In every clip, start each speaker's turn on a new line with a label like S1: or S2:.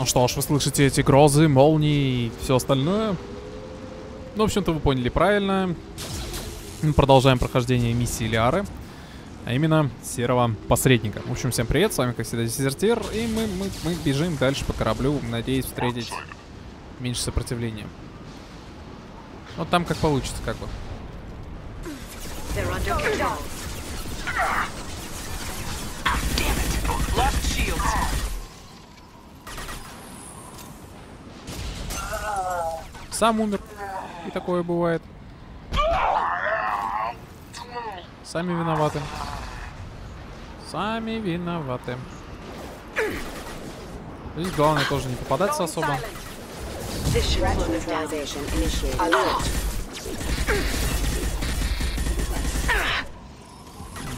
S1: Ну что ж, вы слышите эти грозы, молнии и все остальное. Ну, в общем-то, вы поняли правильно. Мы продолжаем прохождение миссии Лиары. А именно, серого посредника. В общем, всем привет, с вами, как всегда, Дезертир. И мы, мы, мы бежим дальше по кораблю, надеясь встретить меньше сопротивления. Вот там как получится, как бы.
S2: Lost shields.
S1: Сам умер. И такое бывает. Сами виноваты. Сами виноваты. Здесь главное тоже не попадаться особо.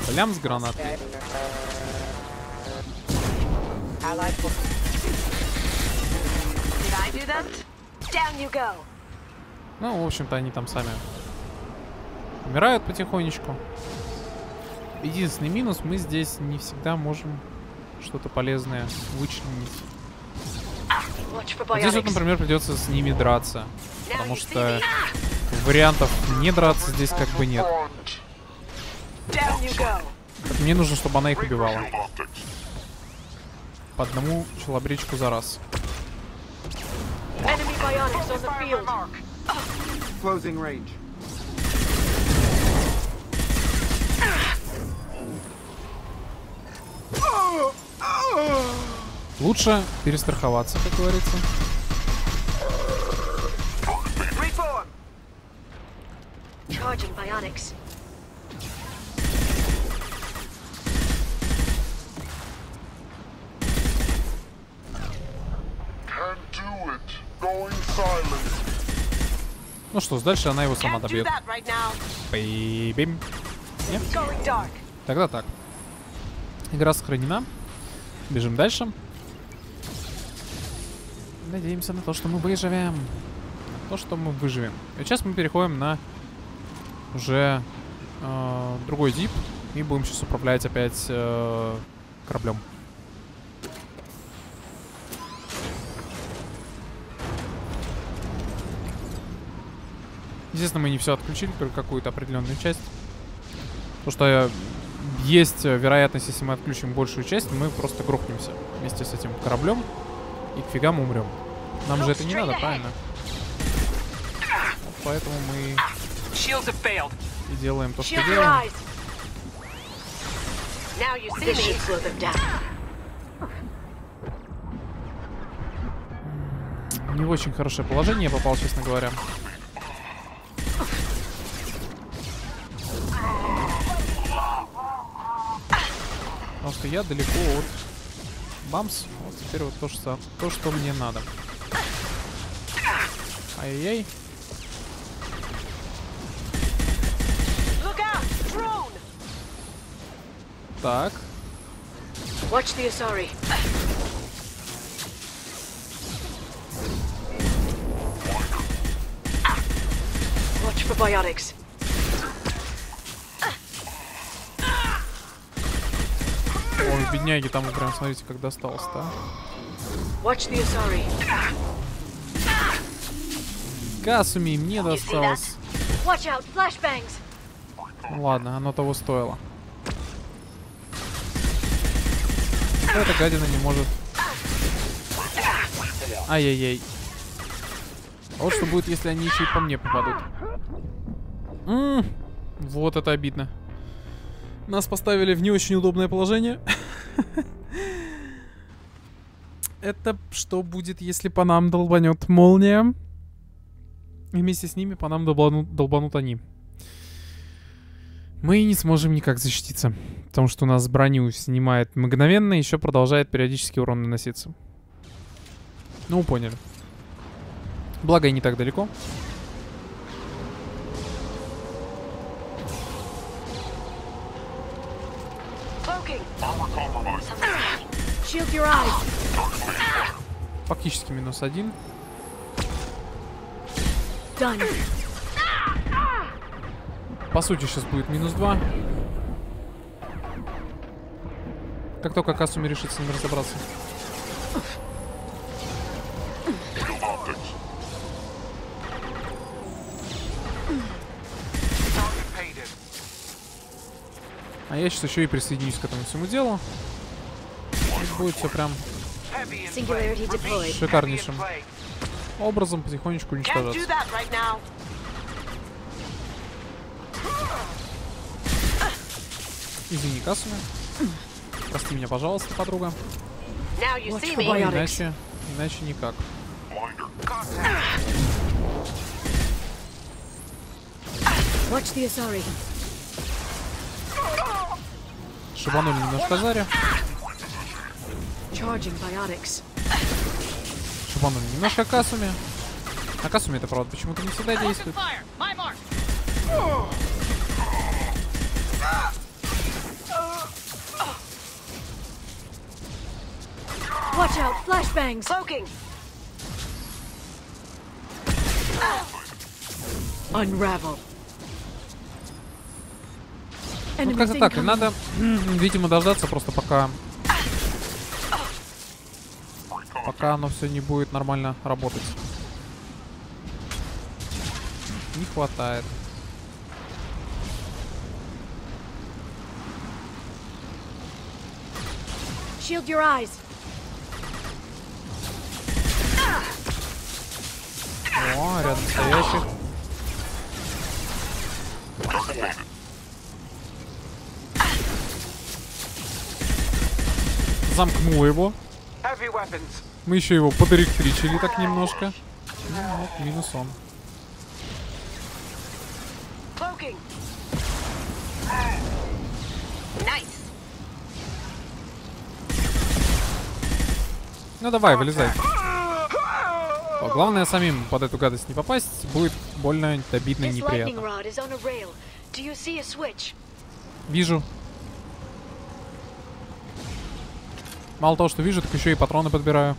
S1: Блям с гранатой.
S3: Down you go.
S1: Ну, в общем-то, они там сами умирают потихонечку. Единственный минус, мы здесь не всегда можем что-то полезное вычленить. Вот Здесь вот, например, придется с ними драться. Потому что вариантов не драться здесь как бы нет. Мне нужно, чтобы она их убивала. По одному челобречку за раз.
S3: Enemy bionics on the field.
S4: Closing range.
S1: Лучше перестраховаться, как говорится.
S3: Charging bionics.
S1: Ну что ж, дальше она его сама добьет.
S2: Going dark.
S1: Тогда так. Игра сохранена. Бежим дальше. Надеемся на то, что мы выживем. На то, что мы выживем. И сейчас мы переходим на уже э, другой дип. И будем сейчас управлять опять э, кораблем. Естественно, мы не все отключили, только какую-то определенную часть. Потому что э, есть э, вероятность, если мы отключим большую часть, мы просто грохнемся вместе с этим кораблем. И к фигам умрем. Нам же это не надо, правильно? Поэтому мы и делаем то, что делаем. Не в очень хорошее положение я попал, честно говоря. Я далеко от бамс. Вот теперь вот то, что, то, что мне надо. Ай-яй. Так.
S3: Watch the Asari. Watch for biotics.
S1: Ой, бедняги, там прям, смотрите, как досталось-то. а. Касуми, мне досталось. Ладно, оно того стоило. Эта гадина не может. Ай-яй-яй. А вот что будет, если они еще и по мне попадут. М, Вот это обидно. Нас поставили в не очень удобное положение. Это что будет, если по нам долбанет молния? И вместе с ними по нам долбанут, долбанут они. Мы не сможем никак защититься. Потому что у нас броню снимает мгновенно, еще продолжает периодически урон наноситься. Ну, поняли. Благо и не так далеко. Фактически минус один. По сути, сейчас будет минус 2. Как только Касуми решит с ним разобраться. А я сейчас еще и присоединюсь к этому всему делу. И будет все прям шикарнейшим образом потихонечку уничтожаться. Извини, Касуми. Прости меня, пожалуйста, подруга. Иначе, иначе никак.
S3: Watch the Asari.
S1: Шибанули немножко
S3: biotics.
S1: Шибанули немножко Касуми. А Касуми это, правда, почему-то не всегда действует.
S3: Watch out, flashbangs.
S2: Cloaking.
S3: Unravel.
S1: Ну, как-то так. И надо, видимо, дождаться просто пока... Пока оно все не будет нормально работать. Не хватает.
S3: Shield your eyes.
S1: О, рядом стоящих. Замкнул его. Мы еще его подэлектричили так немножко. Ну, вот, минус он. Ну давай, вылезай. Главное самим под эту гадость не попасть, будет больно, обидно, неприятно.
S3: rod
S1: Мало того, что вижу, так еще и патроны подбираю.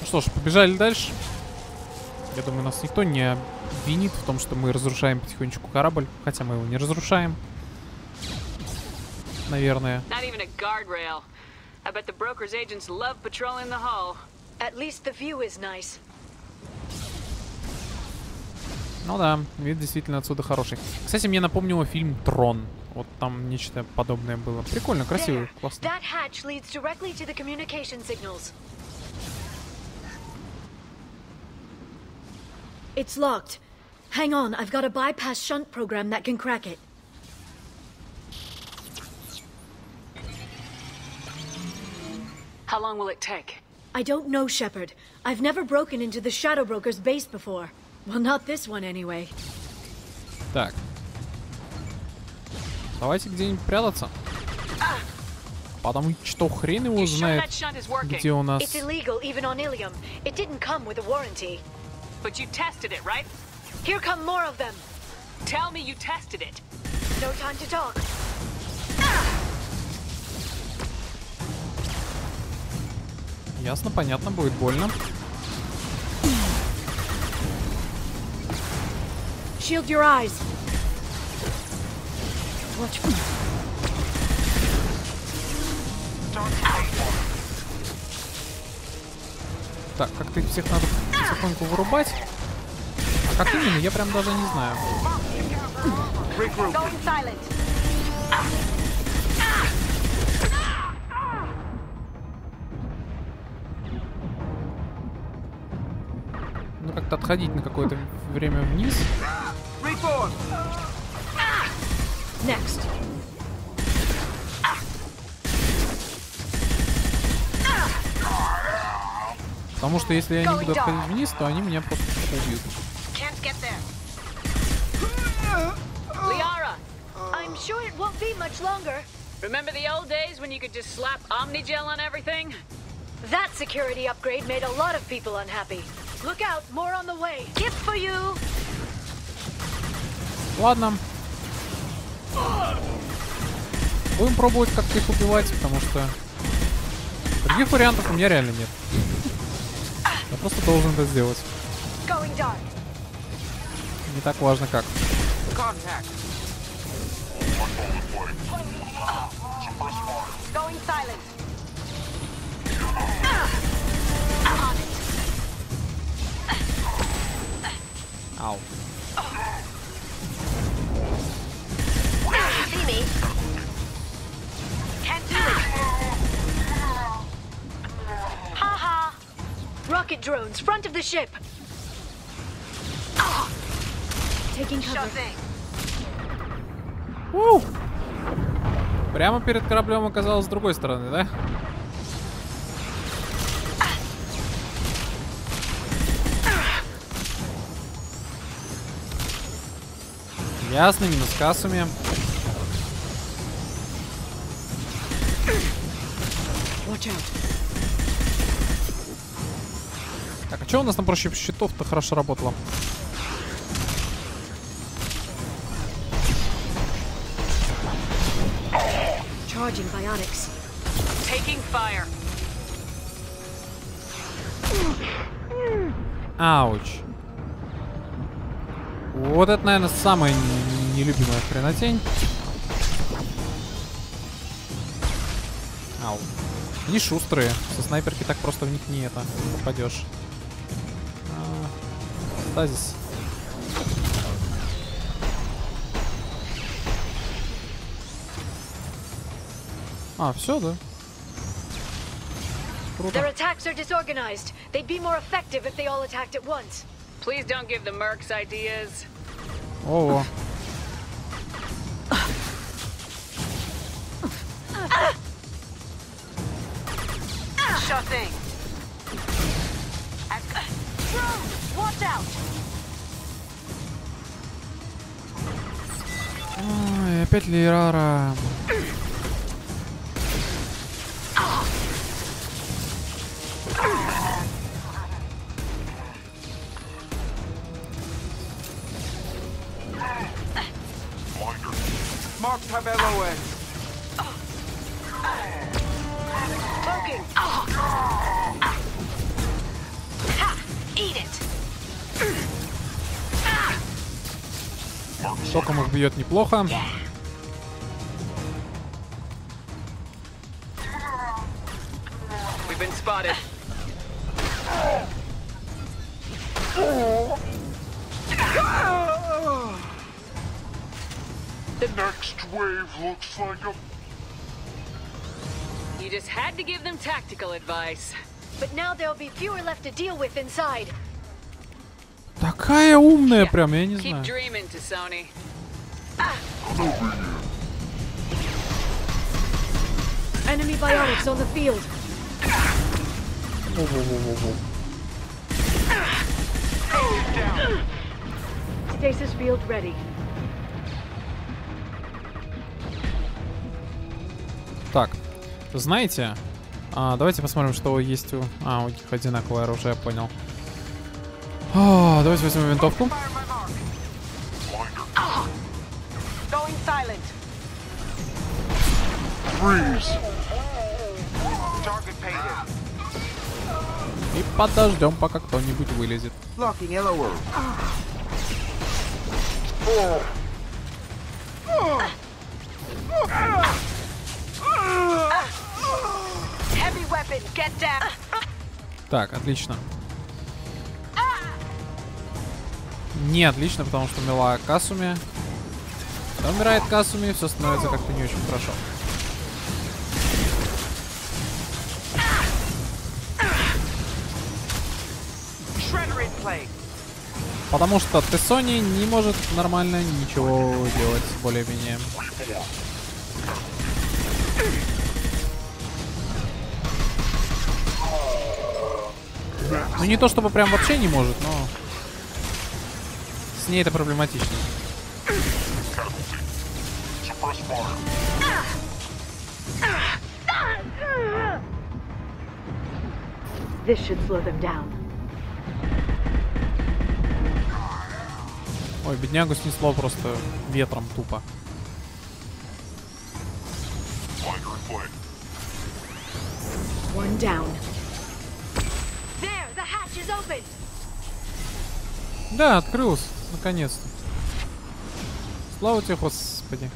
S1: Ну что ж, побежали дальше. Я думаю, нас никто не обвинит в том, что мы разрушаем потихонечку корабль. Хотя мы его не разрушаем. Наверное.
S5: Not even a guardrail. I bet the broker's agents love patrolling the hull.
S3: At least the view is nice.
S1: Ну да, вид действительно отсюда хороший. Кстати, мне напомнило фильм «Трон». Вот там нечто подобное было. Прикольно, красиво, классно.
S3: It's locked. Hang on, I've got a bypass shunt program that can crack it.
S5: How long will it take?
S3: I don't know, Shepard. I've never broken into the Shadow Broker's base before. Well, not this one anyway.
S1: Так. Давайте где-нибудь прятаться. Потому что хрен его знает, где у нас...
S5: But you tested it, right?
S3: Here come more of them.
S5: Tell me you tested it.
S3: No time to talk.
S1: Ясно, понятно, будет больно.
S3: Shield your eyes. Watch for...
S1: Так, как-то их всех надо потихоньку вырубать. А как именно, я прям даже не знаю.
S4: Regroup.
S2: Going silent.
S1: Ну, как-то отходить на какое-то время вниз.
S4: Reform.
S3: Next.
S1: Потому что если я не буду отходить вниз, то они меня просто убьют.
S2: Can't get there.
S5: Liara,
S3: I'm sure it won't be much longer.
S5: remember the old days when you could just slap Omnigel on everything?
S3: That security upgrade made a lot of people unhappy. Look out, more on the way. Gift for you.
S1: Ладно. Будем пробовать как-то их убивать, потому что... Других вариантов у меня реально нет. Я просто должен это сделать. Не так важно как. Ау.
S2: Me? Can't do it.
S3: Ha ha! Rocket drones, front of the ship. Taking
S2: Sure
S3: cover.
S2: thing.
S1: У! Прямо перед кораблем оказалось с другой стороны, да? Ясно, минус Касуми. Что у нас там проще щитов-то хорошо работало?
S3: Charging biotics.
S5: Taking fire.
S1: Ауч. Вот это, наверное, самая нелюбимая хренотень. Ау. Они шустрые. Со снайперки так просто в них не это. Не попадешь. А, стазис. А, все, да? Круто.
S3: Their attacks are disorganized. They'd be more effective if they all attacked at once.
S5: Please don't give the mercs ideas.
S1: Ого. Опять Лирара. Током их бьет неплохо.
S5: spotted.
S6: The next wave looks like a
S5: You just had to give them tactical advice.
S3: But now there'll be fewer left to deal with inside.
S1: Такая умная прям, я не
S5: Keep
S1: знаю.
S5: dreaming to Sony.
S3: Enemy biotics on the field.
S1: Во-во-во-во-во.
S3: Stasis field ready.
S1: Так, знаете, а, давайте посмотрим, что есть у... А, у них одинаковое оружие, я понял. А, давайте возьмем винтовку.
S6: Freeze.
S1: Подождем, пока кто-нибудь вылезет. Так, отлично. Не отлично, потому что умерла Касуми. Когда умирает Касуми, все становится как-то не очень хорошо. Потому что Тессони не может нормально ничего делать, более-менее. Ну не то чтобы прям вообще не может, но с ней это проблематично.
S3: This should slow them down.
S1: Ой, беднягу снесло просто ветром тупо.
S3: One down. There, the hatch is open.
S1: Да, открылся, наконец-то. Слава тебе, господи.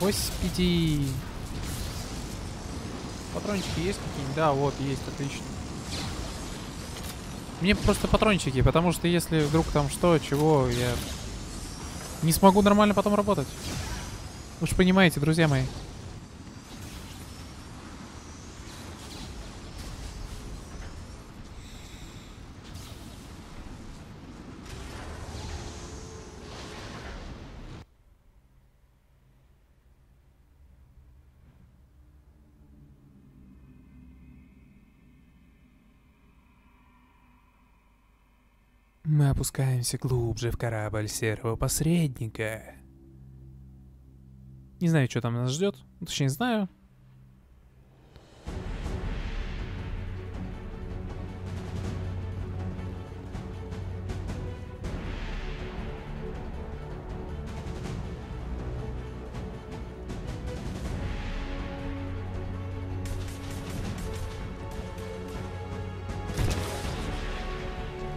S1: Господи. Патрончики есть какие-нибудь? Да, вот, есть, отлично. Мне просто патрончики, потому что если вдруг там что, чего, я не смогу нормально потом работать. Вы же понимаете, друзья мои. Мы опускаемся глубже в корабль серого посредника. Не знаю, что там нас ждет. Точнее, знаю.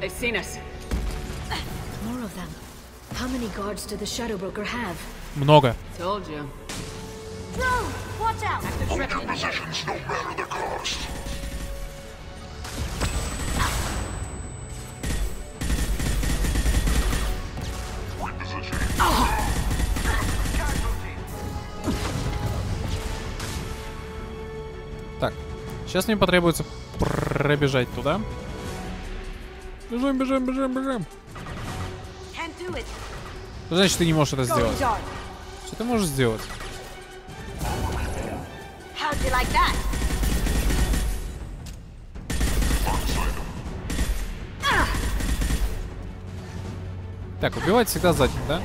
S5: They've seen us.
S1: Много.
S5: Told you.
S3: Drone! Watch out!
S6: Hold your positions no matter the cost. Repositioning.
S1: Так, сейчас мне потребуется пробежать туда. Бежим, бежим, бежим, бежим. Что значит, ты не можешь это сделать? Что ты можешь сделать?
S2: That?
S1: Так, убивать всегда задним, да?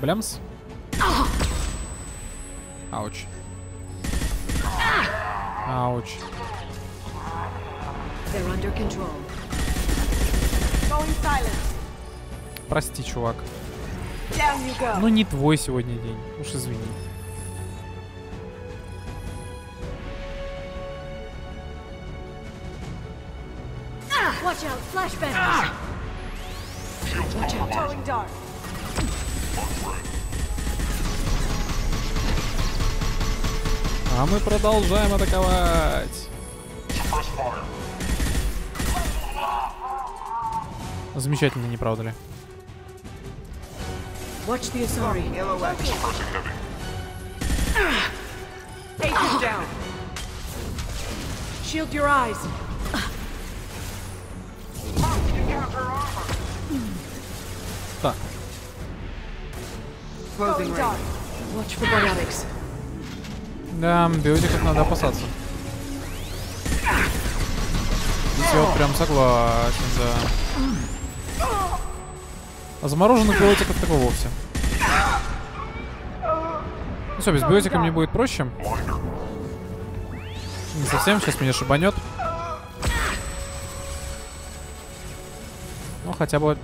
S1: Блямс. Ауч. Ауч.
S3: They're under control.
S2: Going silent.
S1: Прости, чувак.
S2: Down you go.
S1: Ну не твой сегодня день. Уж извини.
S3: Watch out! Flashbangs! Watch out!
S2: Going dark.
S1: А мы продолжаем атаковать. Замечательно, не правда ли?
S3: Shield your eyes.
S1: Так, да, биотиков надо опасаться. Здесь я вот прям согласен, да. А замороженных биотиков так и вовсе. Ну все, без биотика мне будет проще. Не совсем, сейчас меня шибанет. Ну, хотя бы...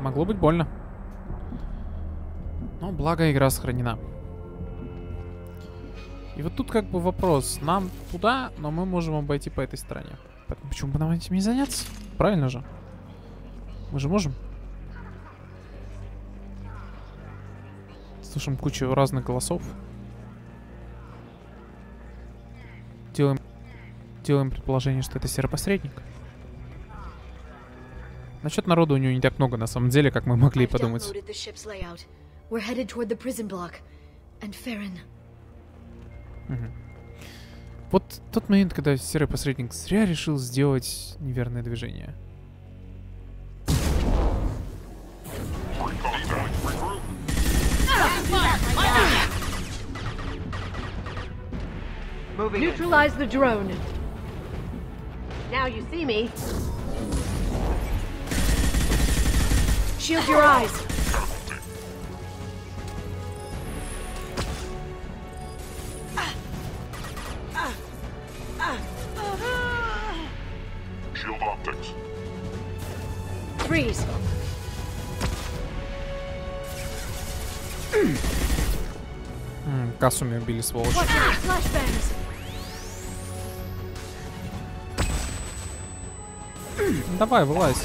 S1: Могло быть больно. Но благо игра сохранена. И вот тут как бы вопрос. Нам туда, но мы можем обойти по этой стороне. Поэтому почему бы нам этим не заняться? Правильно же? Мы же можем. Слышим кучу разных голосов. Делаем, делаем предположение, что это серопосредник. Насчет народа у него не так много, на самом деле, как мы могли подумать.
S3: Farron.
S1: Вот тот момент, когда серый посредник зря решил сделать неверное движение.
S6: Contact. Regroup.
S2: Moving in.
S3: Neutralize the drone.
S2: Now you see me.
S3: Shield your eyes.
S6: Shield optics.
S3: Freeze.
S1: М, Касуми убили, сволочь.
S3: Watch out! Flashbangs.
S1: Давай, вылазь.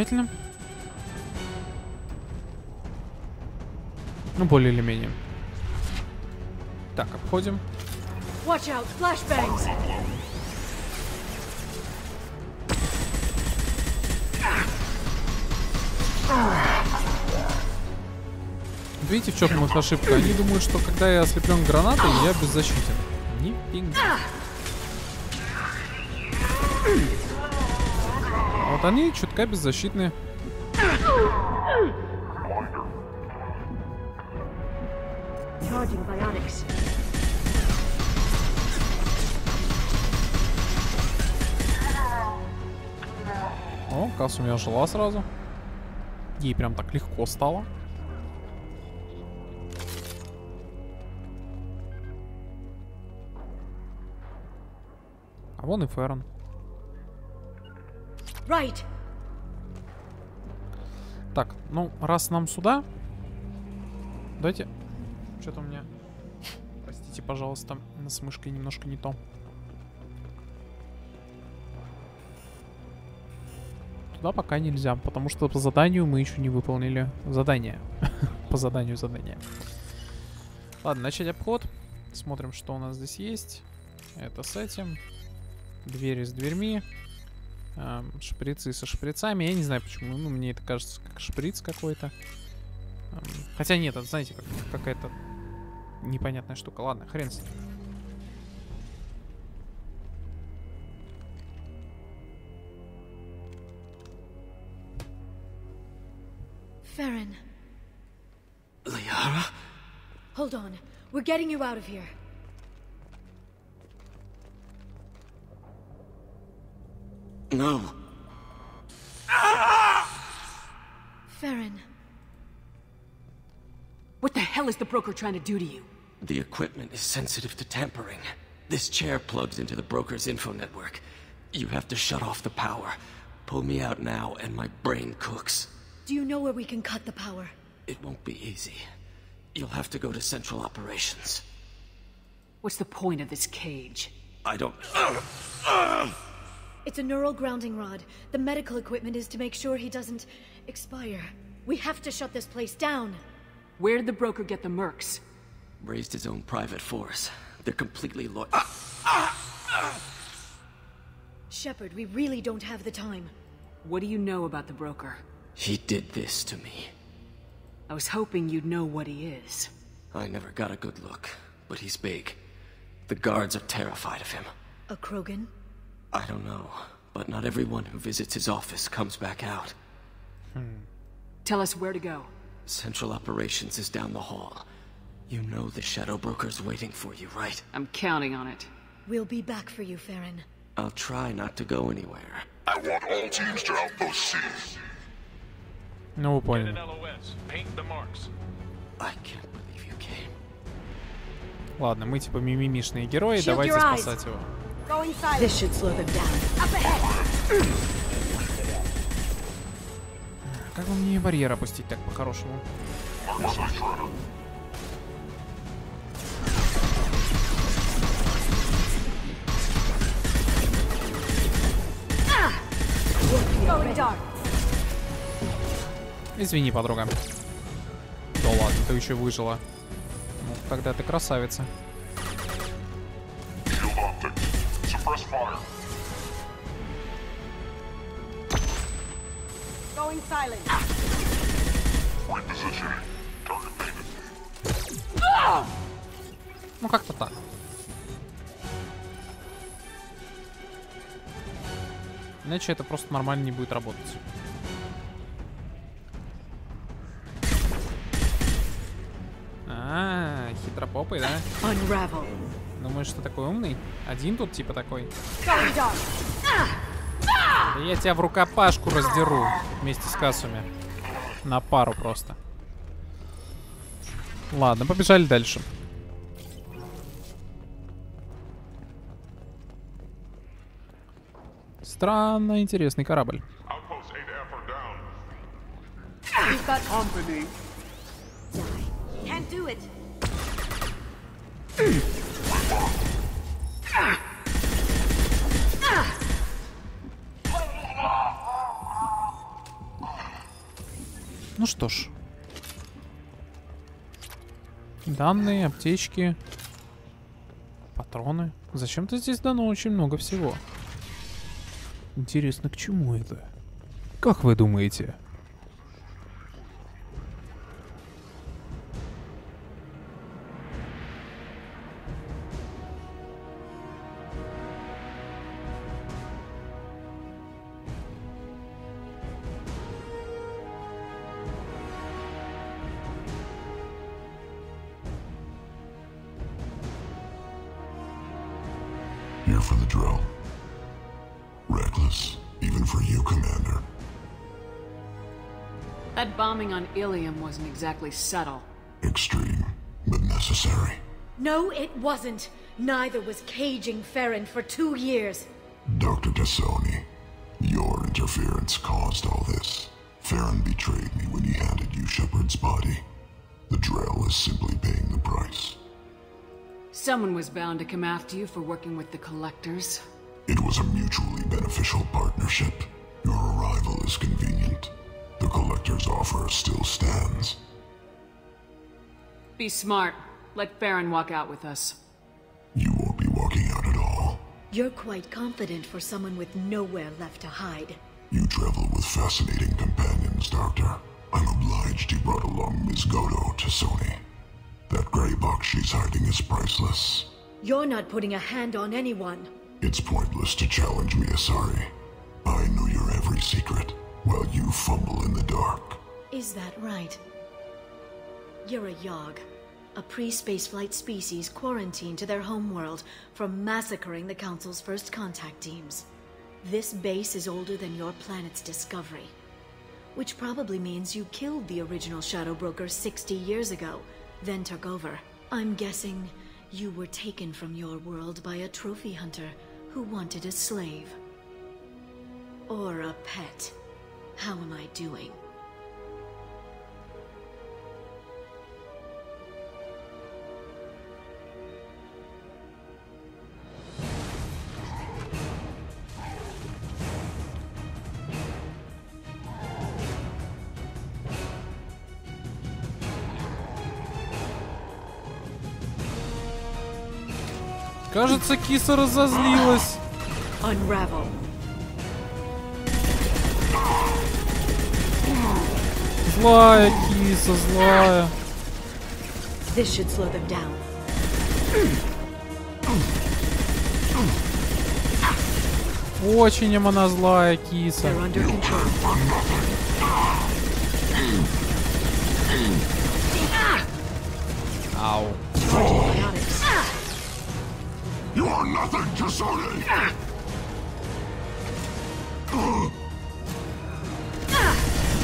S1: Замечательно. Ну, более или менее. Так, обходим.
S3: Watch out, flashbangs!
S1: Видите, в чем их ошибка? Они думают, что когда я ослеплен гранатой, я беззащитен. Нифига. Вот они чутка беззащитные. О, Касс у меня жила сразу. Ей прям так легко стало. А вон и Ферон.
S3: Right!
S1: Так, ну, раз нам сюда... Давайте... Что-то у меня... Простите, пожалуйста, с мышкой немножко не то. Туда пока нельзя, потому что по заданию мы еще не выполнили задание. по заданию задания. Ладно, начать обход. Смотрим, что у нас здесь есть. Это с этим. Двери с дверьми. Эм, шприцы со шприцами. Я не знаю почему. Ну, мне это кажется как шприц какой-то. Эм, хотя нет, это, знаете, как, какая-то непонятная штука. Ладно, хрен с ним.
S3: Farron,
S7: Liara?
S3: hold on. We're getting you out of here.
S7: No.
S3: Farron,
S8: What the hell is the broker trying to do to you?
S7: The equipment is sensitive to tampering. This chair plugs into the broker's info network. You have to shut off the power. Pull me out now, and my brain cooks.
S3: do you know where we can cut the power?
S7: It won't be easy. You'll have to go to Central Operations.
S8: What's the point of this cage?
S7: I don't.
S3: It's a neural grounding rod. The medical equipment is to make sure he doesn't expire. We have to shut this place down.
S8: Where did the broker get the mercs?
S7: Raised his own private force. They're completely lo- ah, ah, ah.
S3: Shepard, we really don't have the time.
S8: What do you know about the broker?
S7: He did this to me.
S8: I was hoping you'd know what he is.
S7: I never got a good look, but he's big. The guards are terrified of him.
S3: A Krogan?
S7: I don't know, but not everyone who visits his office comes back out.
S8: Tell us where to go.
S7: Central Operations is down the hall. You know the Shadow Broker's waiting for you, right?
S8: I'm counting on it.
S3: We'll be back for you, Farron.
S7: I'll try not to go anywhere.
S6: I want all teams to Outpost C.
S1: Ну, вы поняли.
S4: LOS. Paint the marks.
S7: I can't believe you came.
S1: Ладно, мы типа мимимишные герои,
S2: Shield
S1: давайте
S2: your eyes.
S1: спасать его.
S2: Going silent.
S3: This should slow them down.
S1: Как бы мне барьер опустить так по-хорошему? Извини, подруга. Да ладно, ты еще выжила. Ну, тогда ты красавица.
S6: Suppress fire.
S2: Going silent.
S1: Ну, как-то так. Иначе это просто нормально не будет работать. А, хитропопый, да?
S3: Unravel.
S1: Думаешь, что такой умный? Один тут типа такой? Да я тебя в рукопашку раздеру вместе с Касуми. На пару просто. Ладно, побежали дальше. Странно интересный корабль.
S3: Do it.
S1: Ну что ж. Данные, аптечки. Патроны. Зачем-то здесь дано очень много всего. Интересно, к чему это? Как вы думаете?
S6: Here for the drill. Reckless, even for you, Commander.
S8: That bombing on Ilium wasn't exactly subtle.
S6: Extreme, but necessary.
S3: No, it wasn't. Neither was caging Farron for two years.
S6: Dr. Tassoni, your interference caused all this. Farron betrayed me when he handed you Shepard's body. The Drell is simply paying the price.
S8: Someone was bound to come after you for working with the Collectors.
S6: It was a mutually beneficial partnership. Your arrival is convenient. The Collector's offer still stands.
S8: Be smart. Let Farron walk out with us.
S6: You won't be walking out at all.
S3: You're quite confident for someone with nowhere left to hide.
S6: You travel with fascinating companions, Doctor. I'm obliged you brought along Ms. Godo to Sony. That gray box she's hiding is priceless.
S3: You're not putting a hand on anyone.
S6: It's pointless to challenge me, Asari. I know your every secret, while you fumble in the dark.
S3: Is that right? You're a Yogg, a pre-spaceflight species quarantined to their homeworld from massacring the Council's first contact teams. This base is older than your planet's discovery. Which probably means you killed the original Shadow Broker 60 years ago, then took over. I'm guessing you were taken from your world by a trophy hunter who wanted a slave. Or a pet. How am I doing?
S1: Кажется, киса разозлилась.
S3: Unravel.
S1: Злая киса, злая.
S3: This should slow them down.
S1: Очень им она злая киса. Ау.
S6: You are nothing to Sony!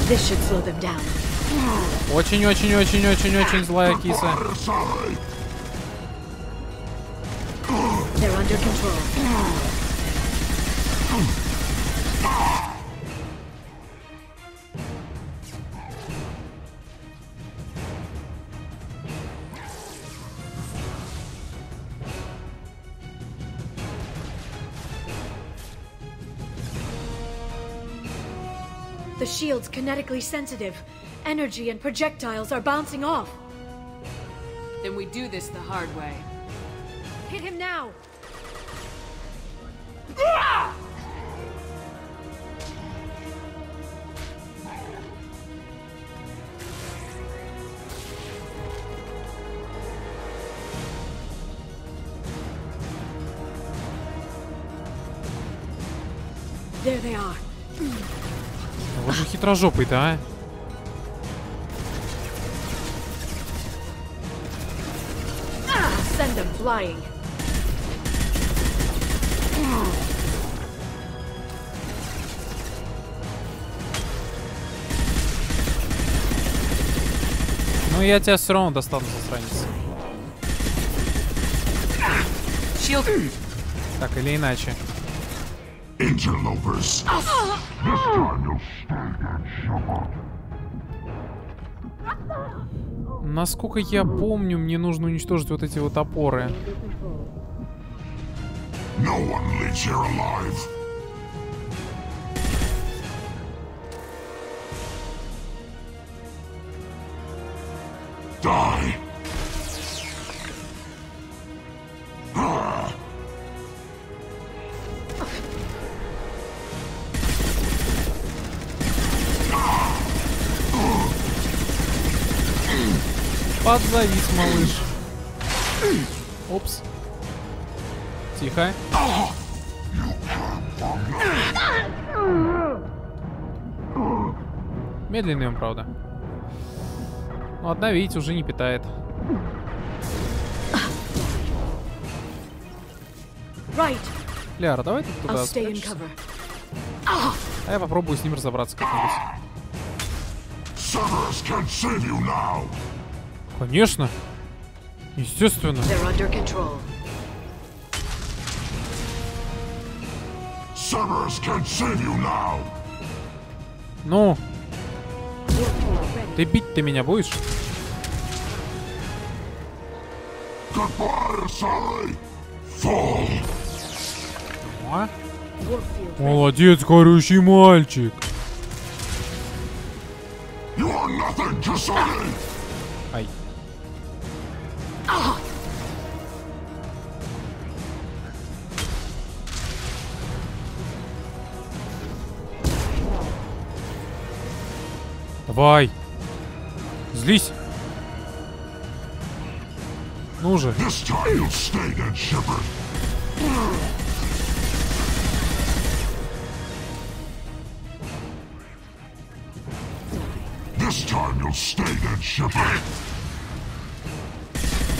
S3: This should slow them down.
S1: Очень-очень-очень-очень-очень злая киса.
S6: Asari!
S3: They're under control. Shield's kinetically sensitive. Energy and projectiles are bouncing off.
S8: Then we do this the hard way.
S3: Hit him now!
S1: Хитрожопый-то, а.
S3: Them flying.
S1: Ну я тебя все равно достану, засранец. Так или иначе.
S6: Interlopers!
S1: Насколько я помню, мне нужно уничтожить вот эти вот опоры.
S6: No one lives here alive. Die!
S1: Подзавис, малыш. Опс. Тихо. Медленный он, правда. Ну, одна, видите, уже не питает.
S3: Right.
S1: Ляра, давай ты туда. А я попробую с ним разобраться как-нибудь. Конечно. Естественно. Ну. Ты бить ты меня будешь? А? Молодец, горющий мальчик. Ай. Давай. Злись. Ну же.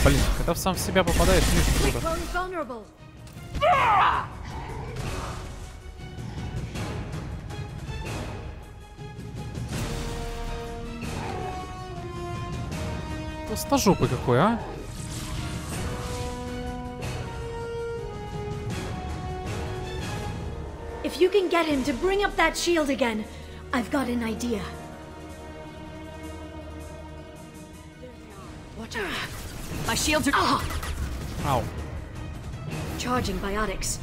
S1: Блин, когда в сам в себя попадаешь, не круто.
S3: Clone vulnerable.
S1: Стажопый какой, а?
S3: If you can get him to bring up that shield again, I've got an idea. Watch out.
S2: My shields are.
S1: Ау.
S3: Charging biotics.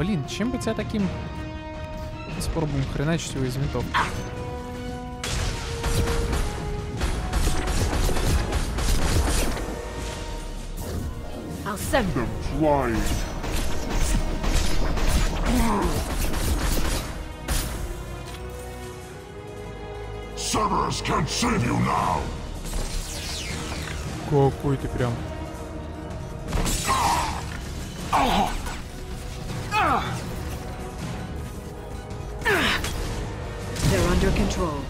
S1: Блин, чем бы тебя таким... Спробуем хреначить его из винтов.
S3: I'll send them.
S6: Flying! Cerberus can't save you now!
S1: Какой ты прям...
S3: under control.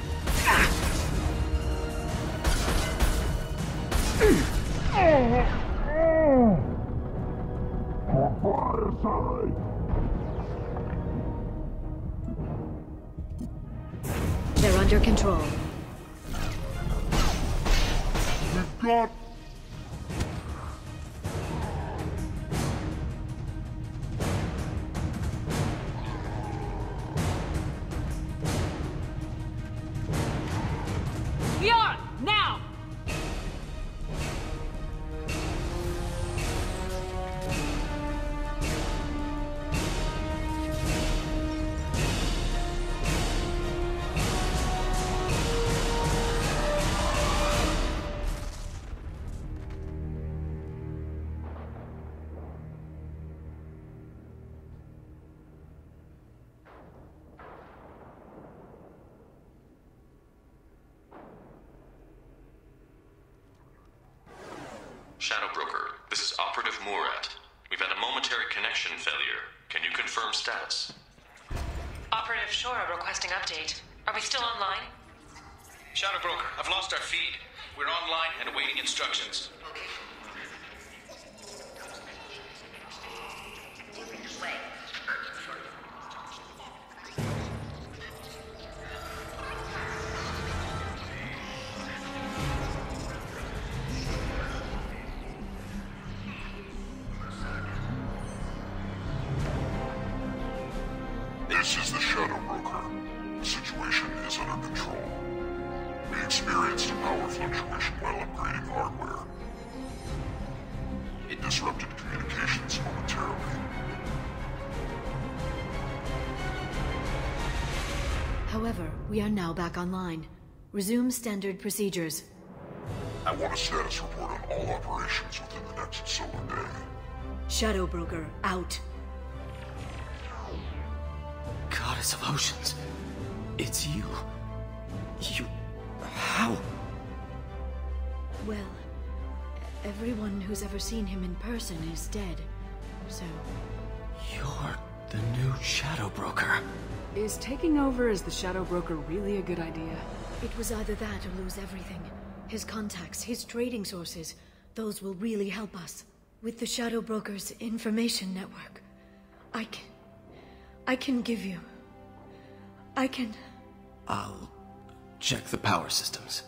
S3: They're under control.
S9: We've got failure. Can you confirm status?
S10: Operative Shora requesting update. Are we still online?
S4: Shadow Broker, I've lost our feed. We're online and awaiting instructions.
S6: This
S3: Resume standard procedures.
S6: I want a status report on all operations within the next solar day.
S3: Shadow Broker, out.
S7: Goddess of Oceans. It's you. You. How?
S3: Well, everyone who's ever seen him in person is dead. So,
S7: You're the new Shadow Broker.
S8: Is taking over as the Shadow Broker really a good idea?
S3: It was either that or lose everything. His contacts, his trading sources, those will really help us. With the Shadow Broker's information network, I can. I can give you. I can.
S7: I'll check the power systems.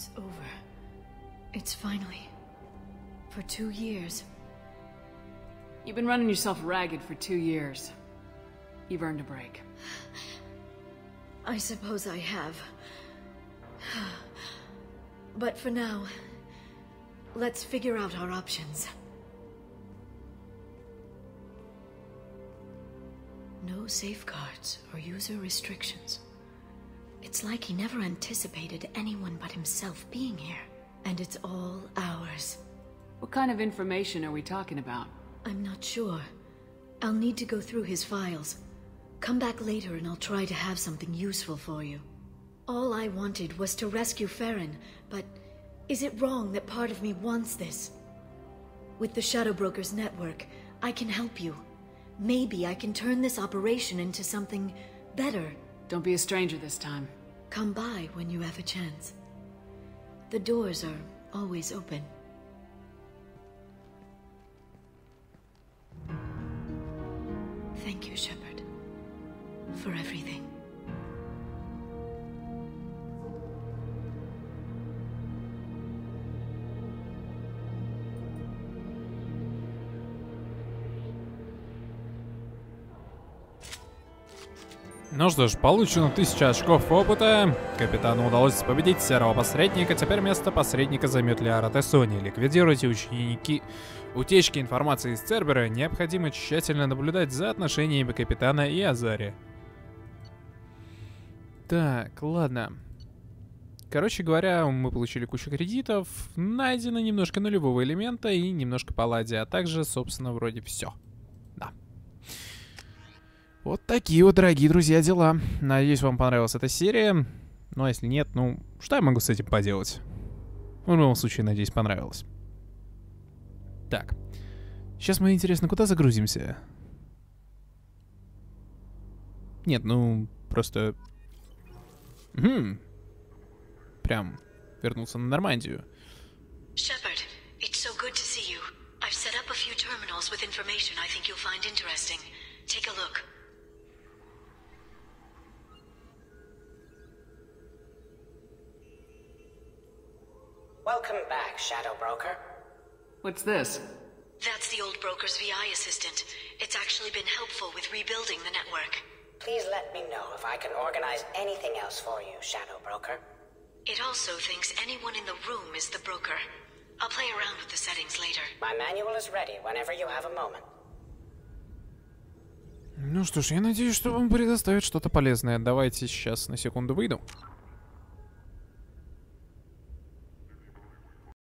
S3: It's over. It's finally. For two years.
S8: You've been running yourself ragged for two years. You've earned a break.
S3: I suppose I have. But for now, let's figure out our options. No safeguards or user restrictions. It's like he never anticipated anyone but himself being here. And it's all ours.
S8: What kind of information are we talking about?
S3: I'm not sure. I'll need to go through his files. Come back later and I'll try to have something useful for you. All I wanted was to rescue Farron, but is it wrong that part of me wants this? With the Shadow Brokers network, I can help you. Maybe I can turn this operation into something better.
S8: Don't be a stranger this time.
S3: Come by when you have a chance. The doors are always open. Thank you, Shepard. For everything.
S1: Ну что ж, получено 1000 очков опыта. Капитану удалось победить серого посредника. Теперь место посредника займет Лиара Тессони. Ликвидируйте ученики утечки информации из Цербера. Необходимо тщательно наблюдать за отношениями капитана и Азари. Так, ладно. Короче говоря, мы получили кучу кредитов, найдено немножко нулевого элемента и немножко палладия, а также, собственно, вроде все. Да. Вот такие вот, дорогие друзья, дела. Надеюсь, вам понравилась эта серия. Ну, а если нет, ну, что я могу с этим поделать? В любом случае, надеюсь, понравилось. Так. Сейчас мы, интересно, куда загрузимся? Нет, ну, просто... Хм. Прям вернулся на Нормандию.
S3: Shepard, it's so good to see you. I've set up a few terminals with information I think you'll find interesting. Take a look.
S11: Welcome back, Shadow Broker.
S8: What's this?
S3: That's the old broker's VI assistant. It's actually been helpful with rebuilding the network.
S11: Please let me know if I can organize anything else for you, Shadow Broker.
S3: It also thinks anyone in the room is the broker. I'll play around with the settings later.
S11: My manual is ready whenever you have a moment.
S1: Ну что ж, я надеюсь, что вам предоставят что-то полезное. Давайте сейчас на секунду выйду.